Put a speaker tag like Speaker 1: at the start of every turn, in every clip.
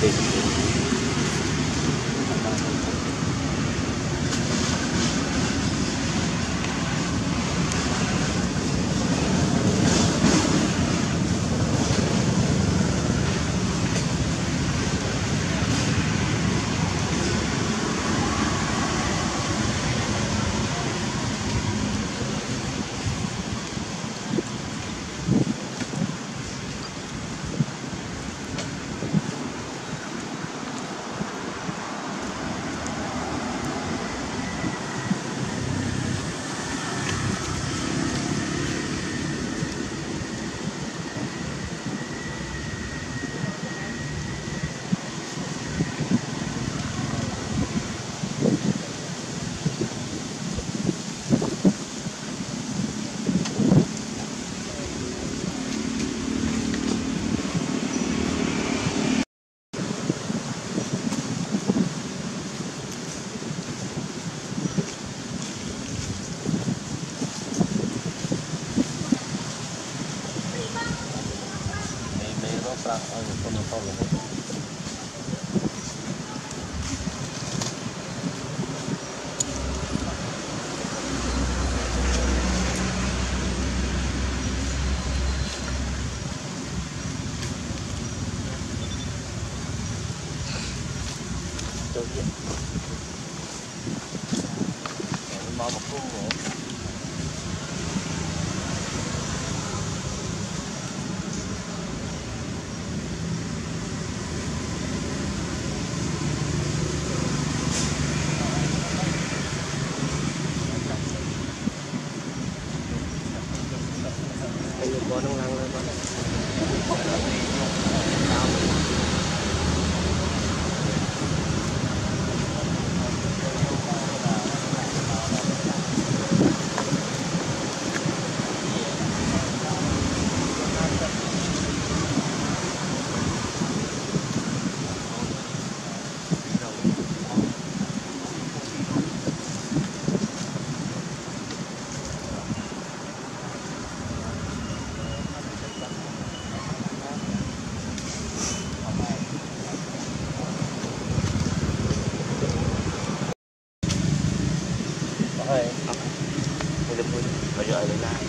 Speaker 1: basically. ¿verdad?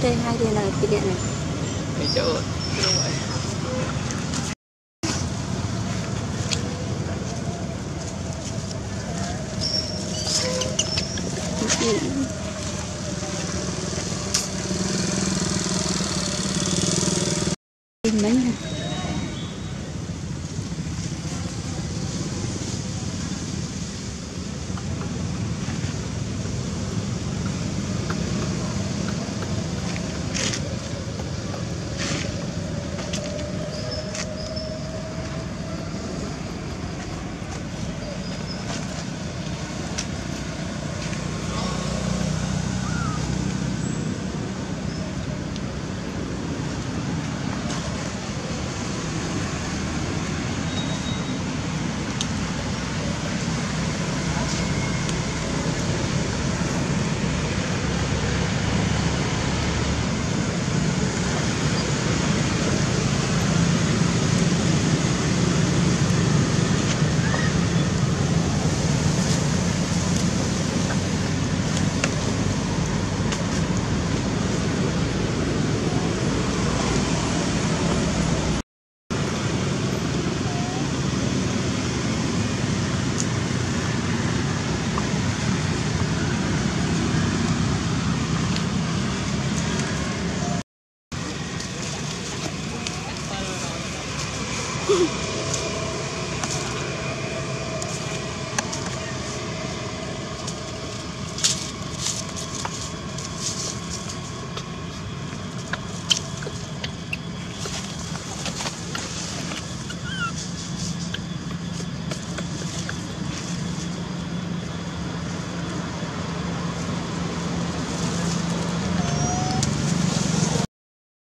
Speaker 1: T2 đây
Speaker 2: là cái điện này.
Speaker 1: Cái chỗ đúng.